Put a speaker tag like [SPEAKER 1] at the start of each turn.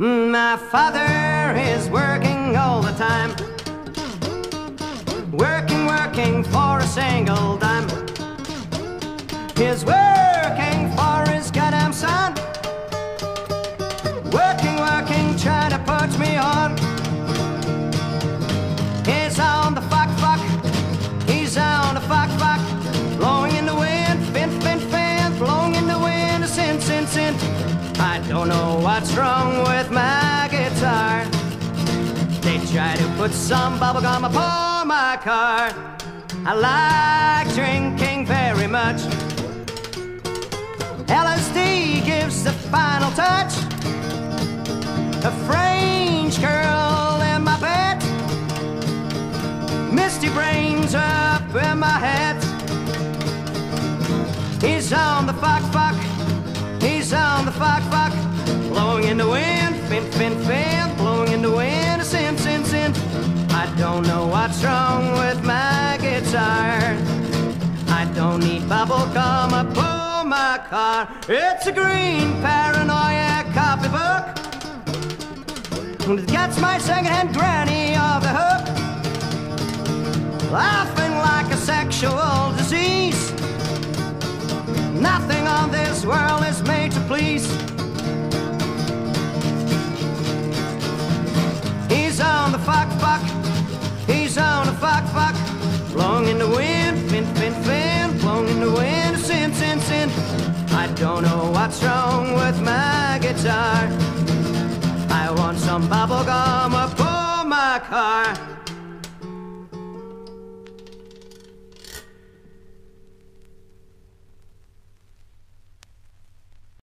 [SPEAKER 1] father is working all the time. Working, working for a single dime. He's working for his goddamn son. Working, working, trying to put me on. He's on the fuck, fuck. He's on the fuck, fuck. Blowing in the wind, fin, fin, fin. Blowing in the wind, sin, sin, sin. I don't know what's wrong They put some bubblegum upon my car. I like drinking very much. LSD gives the final touch. A French girl in my bed. Misty brains up in my head. He's on the fuck fuck. He's on the fuck fuck. Blowing in the wind, fin fin fin. Wrong with my guitar. I don't need bubble gum upon my car. It's a green paranoia copybook. It gets my secondhand granny off the hook. Laughing like a sexual disease. Nothing don't know what's wrong with my guitar. I want some bubble gum upon my car.